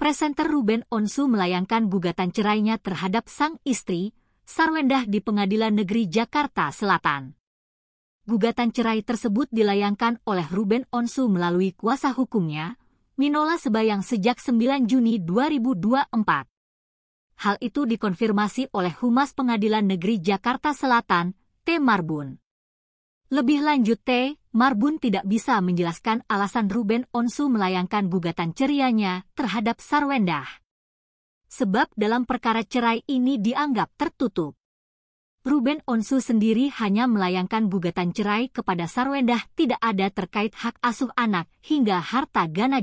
presenter Ruben Onsu melayangkan gugatan cerainya terhadap sang istri, Sarwendah di Pengadilan Negeri Jakarta Selatan. Gugatan cerai tersebut dilayangkan oleh Ruben Onsu melalui kuasa hukumnya, Minola Sebayang sejak 9 Juni 2024. Hal itu dikonfirmasi oleh Humas Pengadilan Negeri Jakarta Selatan, T. Marbun. Lebih lanjut T. Marbun tidak bisa menjelaskan alasan Ruben Onsu melayangkan gugatan cerianya terhadap Sarwendah. Sebab dalam perkara cerai ini dianggap tertutup. Ruben Onsu sendiri hanya melayangkan gugatan cerai kepada Sarwendah tidak ada terkait hak asuh anak hingga harta gana